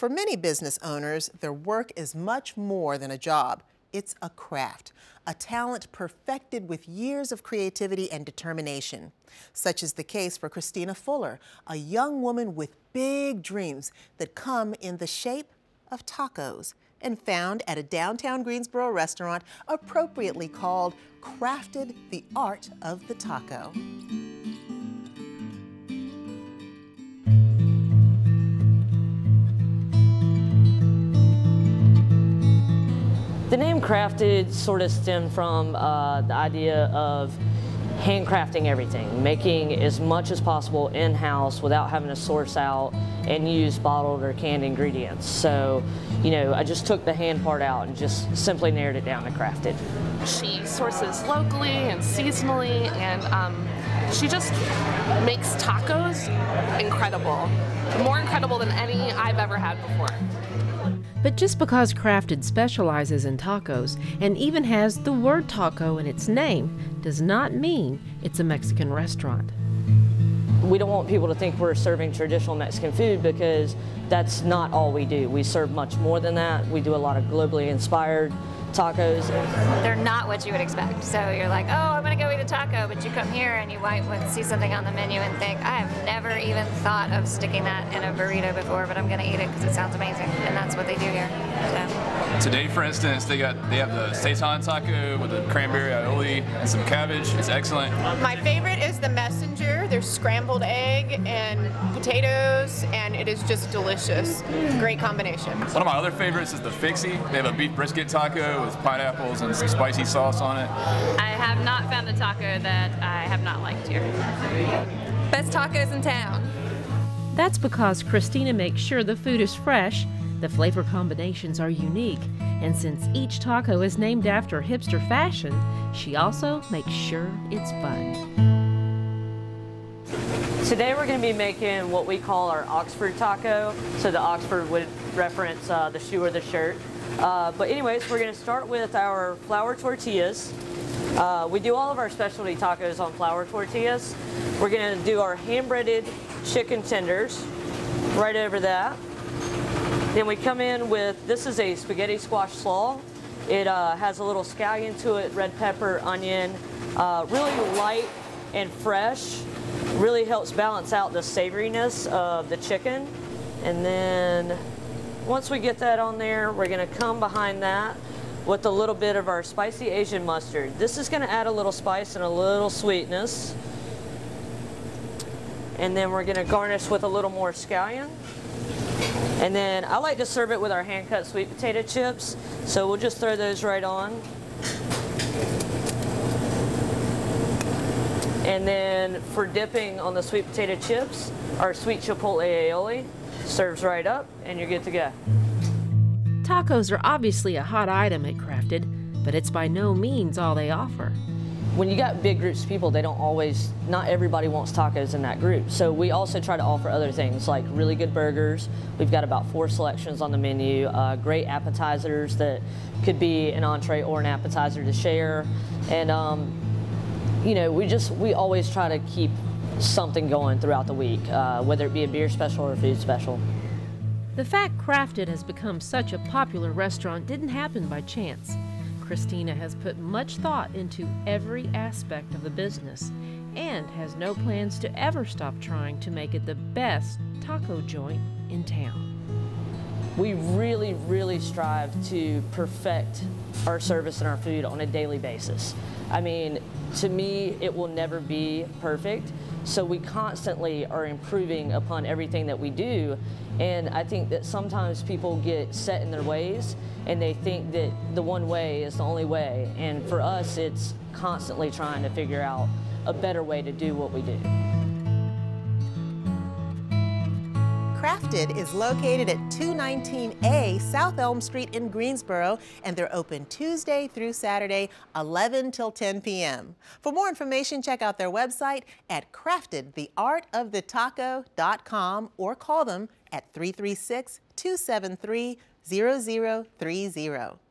For many business owners, their work is much more than a job. It's a craft, a talent perfected with years of creativity and determination. Such is the case for Kristina Fuller, a young woman with big dreams that come in the shape of tacos and found at a downtown Greensboro restaurant appropriately called Crafted the Art of the Taco. Crafted sort of stemmed from uh, the idea of handcrafting everything, making as much as possible in-house without having to source out and use bottled or canned ingredients. So, you know, I just took the hand part out and just simply narrowed it down to crafted. She sources locally and seasonally and um, she just makes tacos incredible. More incredible than any I've ever had before. But just because Crafted specializes in tacos and even has the word taco in its name does not mean it's a Mexican restaurant. We don't want people to think we're serving traditional Mexican food because that's not all we do. We serve much more than that. We do a lot of globally inspired tacos. They're not what you would expect. So you're like, oh, I'm going to go eat a taco, but you come here and you might see something on the menu and think, I have never even thought of sticking that in a burrito before, but I'm going to eat it because it sounds amazing. And that's what they do here. So. Today, for instance, they got they have the seitan taco with the cranberry aioli and some cabbage. It's excellent. My favorite is the messenger. There's scrambled egg and potatoes, and it is just delicious. Great combination. One of my other favorites is the fixie. They have a beef brisket taco with pineapples and some spicy sauce on it. I have not found a taco that I have not liked here. Best tacos in town. That's because Kristina makes sure the food is fresh, the flavor combinations are unique, and since each taco is named after hipster fashion, she also makes sure it's fun. Today we're going to be making what we call our Oxford taco. So the Oxford would reference uh, the shoe or the shirt. Uh, but anyways, we're going to start with our flour tortillas. Uh, we do all of our specialty tacos on flour tortillas. We're going to do our hand-breaded chicken tenders right over that. Then we come in with, this is a spaghetti squash slaw. It uh, has a little scallion to it, red pepper, onion, uh, really light and fresh really helps balance out the savoriness of the chicken. And then once we get that on there, we're gonna come behind that with a little bit of our spicy Asian mustard. This is gonna add a little spice and a little sweetness. And then we're gonna garnish with a little more scallion. And then I like to serve it with our hand-cut sweet potato chips. So we'll just throw those right on. And then for dipping on the sweet potato chips, our sweet chipotle aioli serves right up and you're good to go. Tacos are obviously a hot item at Crafted, but it's by no means all they offer. When you got big groups of people, they don't always, not everybody wants tacos in that group. So we also try to offer other things like really good burgers. We've got about four selections on the menu, uh, great appetizers that could be an entree or an appetizer to share. And um, you know, we just, we always try to keep something going throughout the week, uh, whether it be a beer special or a food special. The fact Crafted has become such a popular restaurant didn't happen by chance. Kristina has put much thought into every aspect of the business and has no plans to ever stop trying to make it the best taco joint in town. We really, really strive to perfect our service and our food on a daily basis. I mean, to me, it will never be perfect. So we constantly are improving upon everything that we do. And I think that sometimes people get set in their ways and they think that the one way is the only way. And for us, it's constantly trying to figure out a better way to do what we do. Crafted is located at 219A South Elm Street in Greensboro, and they're open Tuesday through Saturday, 11 till 10 p.m. For more information, check out their website at craftedtheartofthetacO.com or call them at 336 273 0030.